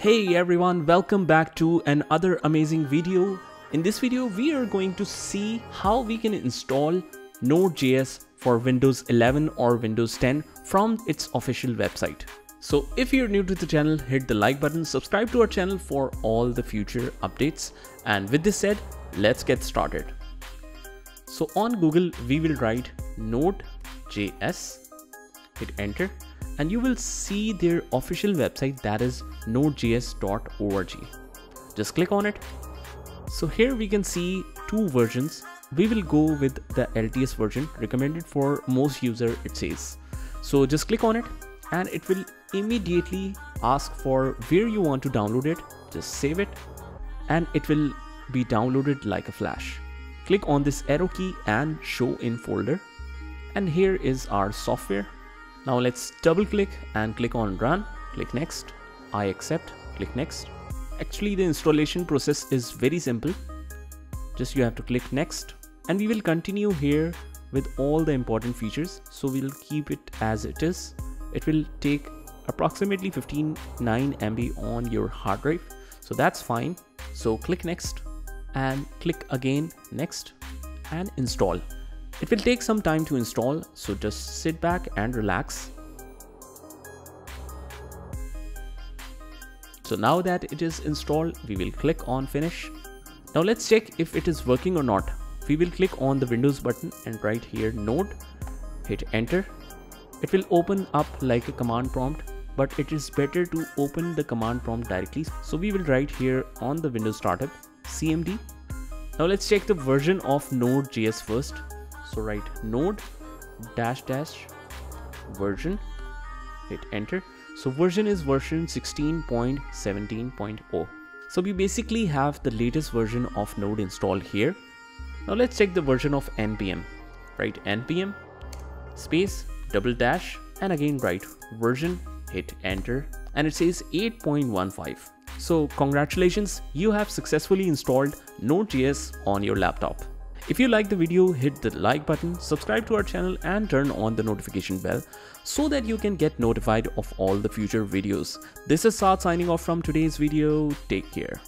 Hey everyone, welcome back to another amazing video. In this video, we are going to see how we can install Node.js for Windows 11 or Windows 10 from its official website. So if you're new to the channel, hit the like button, subscribe to our channel for all the future updates. And with this said, let's get started. So on Google, we will write Node.js, hit enter and you will see their official website that is nodejs.org. Just click on it. So here we can see two versions. We will go with the LTS version recommended for most user it says. So just click on it and it will immediately ask for where you want to download it. Just save it and it will be downloaded like a flash. Click on this arrow key and show in folder. And here is our software now let's double click and click on run, click next, I accept, click next. Actually the installation process is very simple. Just you have to click next and we will continue here with all the important features. So we'll keep it as it is. It will take approximately 15 9 MB on your hard drive. So that's fine. So click next and click again next and install. It will take some time to install, so just sit back and relax. So now that it is installed, we will click on finish. Now let's check if it is working or not. We will click on the Windows button and right here node, hit enter. It will open up like a command prompt, but it is better to open the command prompt directly. So we will write here on the Windows startup cmd. Now let's check the version of Node.js first. So write node dash dash version, hit enter. So version is version 16.17.0. So we basically have the latest version of node installed here. Now let's check the version of npm. Write npm space double dash and again write version, hit enter and it says 8.15. So congratulations, you have successfully installed Node.js on your laptop. If you like the video, hit the like button, subscribe to our channel and turn on the notification bell so that you can get notified of all the future videos. This is Saad signing off from today's video. Take care.